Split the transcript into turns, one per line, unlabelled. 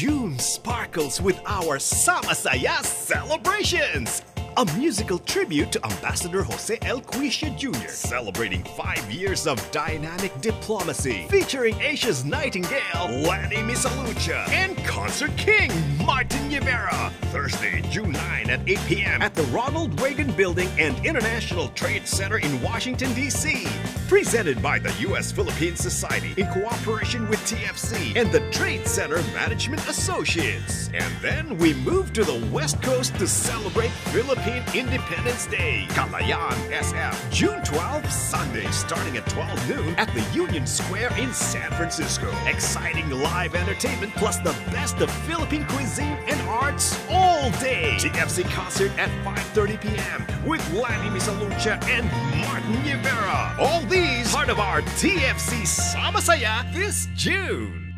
June sparkles with our Samasaya celebrations. A musical tribute to Ambassador Jose L. Cuisia Jr., celebrating five years of dynamic diplomacy, featuring Asia's Nightingale, Lani Misalucha, and Concert King, Martin Nievera. Thursday, June 9 at 8 p.m. at the Ronald Reagan Building and International Trade Center in Washington, D.C. Presented by the U.S. Philippine Society in cooperation with TFC and the Trade Center Management Associates. And then we move to the West Coast to celebrate Philippine Independence Day. Kalayaan SF, June 12th, Sunday, starting at 12 noon at the Union Square in San Francisco. Exciting live entertainment plus the best of Philippine cuisine and arts all day. TFC concert at 5.30 p.m. with Lani Misalucha and Martin Nievera. All these part of our TFC Samasaya this June.